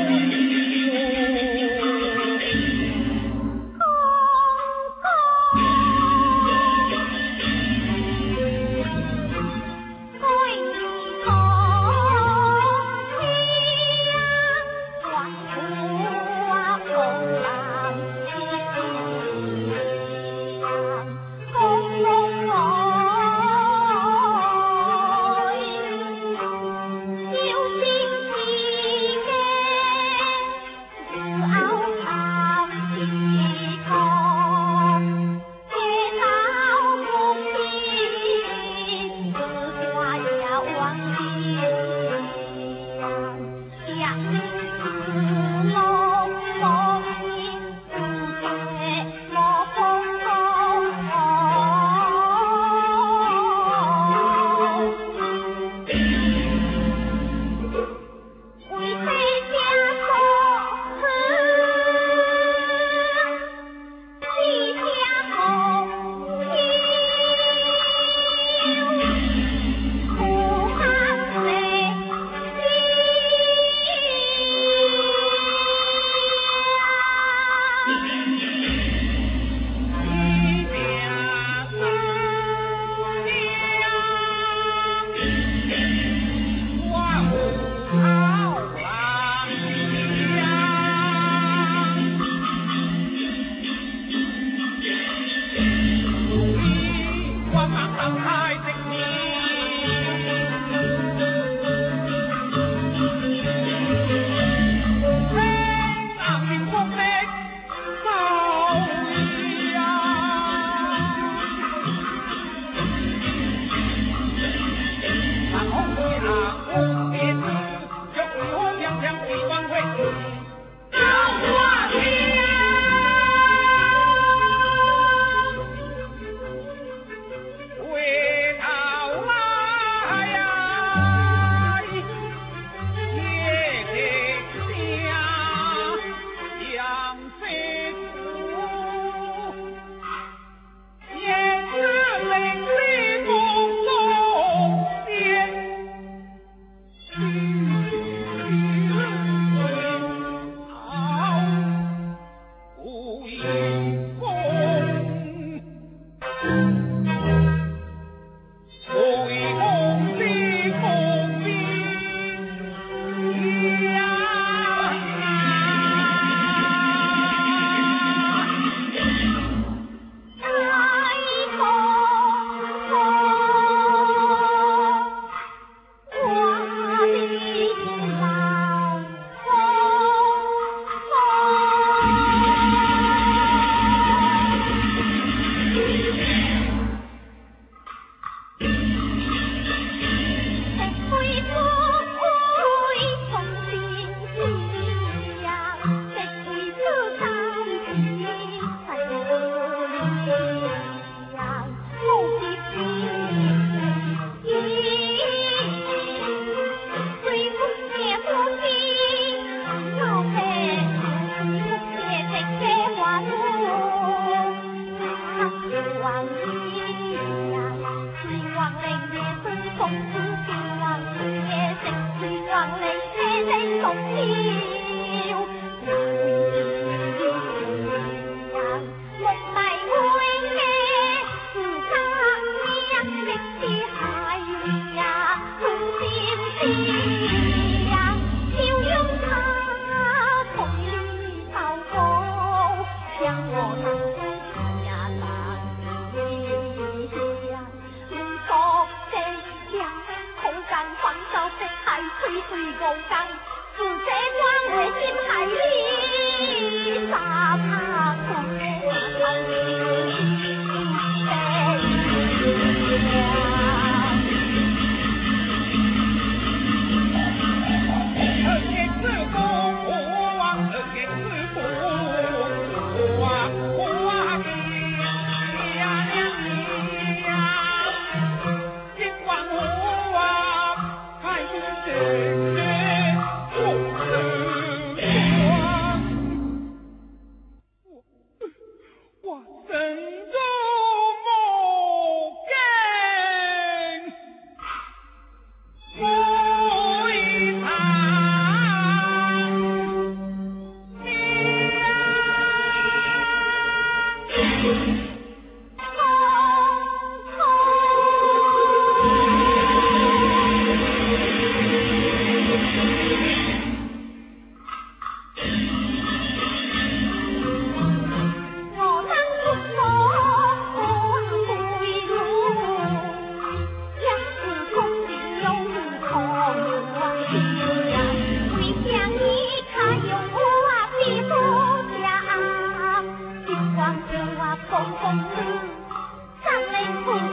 Amen. 开五当，自嗟我的心太里，傻怕空。Cùng 不